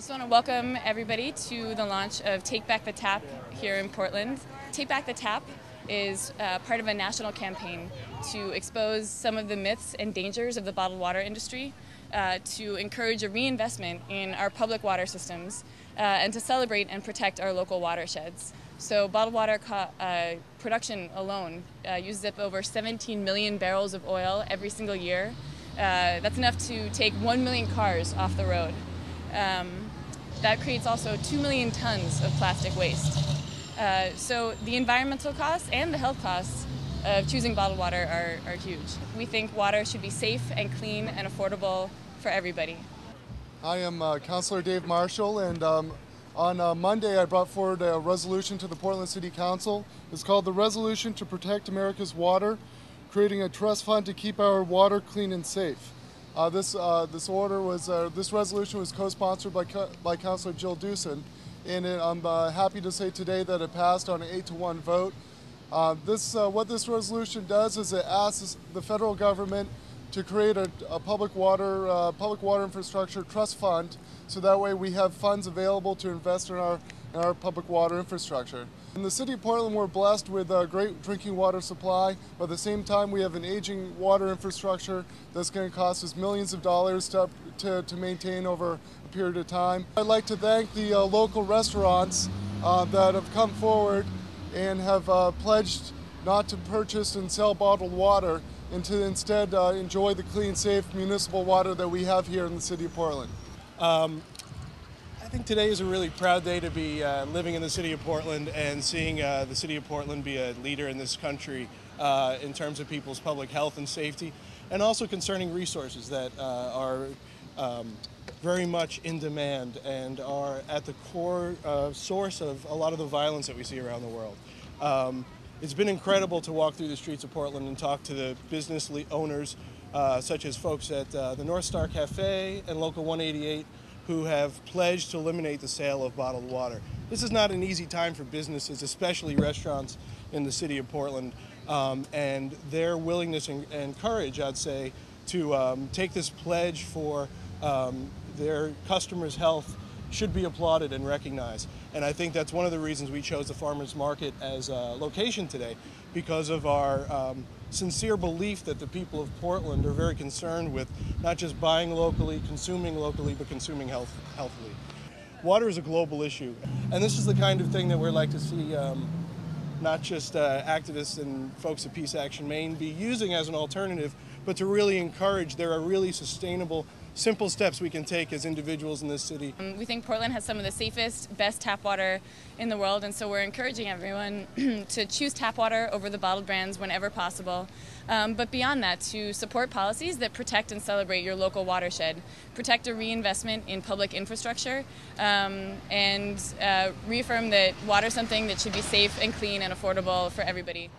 just want to welcome everybody to the launch of Take Back the Tap here in Portland. Take Back the Tap is uh, part of a national campaign to expose some of the myths and dangers of the bottled water industry, uh, to encourage a reinvestment in our public water systems, uh, and to celebrate and protect our local watersheds. So, bottled water uh, production alone uh, uses up over 17 million barrels of oil every single year. Uh, that's enough to take 1 million cars off the road. Um, that creates also 2 million tons of plastic waste. Uh, so the environmental costs and the health costs of choosing bottled water are, are huge. We think water should be safe and clean and affordable for everybody. I am uh, Councillor Dave Marshall, and um, on uh, Monday I brought forward a resolution to the Portland City Council. It's called the Resolution to Protect America's Water, creating a trust fund to keep our water clean and safe. Uh, this uh, this order was uh, this resolution was co-sponsored by by Councillor Jill Duson, and it, I'm uh, happy to say today that it passed on an eight to one vote. Uh, this uh, what this resolution does is it asks the federal government to create a, a public water public water infrastructure trust fund, so that way we have funds available to invest in our in our public water infrastructure. In the city of Portland, we're blessed with a great drinking water supply, but at the same time, we have an aging water infrastructure that's going to cost us millions of dollars to, to, to maintain over a period of time. I'd like to thank the uh, local restaurants uh, that have come forward and have uh, pledged not to purchase and sell bottled water and to instead uh, enjoy the clean, safe municipal water that we have here in the city of Portland. Um, I think today is a really proud day to be uh, living in the city of Portland and seeing uh, the city of Portland be a leader in this country uh, in terms of people's public health and safety, and also concerning resources that uh, are um, very much in demand and are at the core uh, source of a lot of the violence that we see around the world. Um, it's been incredible to walk through the streets of Portland and talk to the business owners, uh, such as folks at the North Star Cafe and Local 188 who have pledged to eliminate the sale of bottled water. This is not an easy time for businesses, especially restaurants in the city of Portland, um, and their willingness and, and, courage, I'd say, to um, take this pledge for um, their customers' health should be applauded and recognized. And I think that's one of the reasons we chose the farmers market as a location today, because of our um, sincere belief that the people of Portland are very concerned with not just buying locally, consuming locally, but consuming health, healthily. Water is a global issue, and this is the kind of thing that we'd like to see um, not just uh, activists and folks at Peace Action Maine be using as an alternative, but to really encourage there are really sustainable simple steps we can take as individuals in this city. Um, we think Portland has some of the safest, best tap water in the world, and so we're encouraging everyone to choose tap water over the bottled brands whenever possible. Um, but beyond that, to support policies that protect and celebrate your local watershed, protect a reinvestment in public infrastructure, um, and uh, reaffirm that water is something that should be safe and clean and affordable for everybody.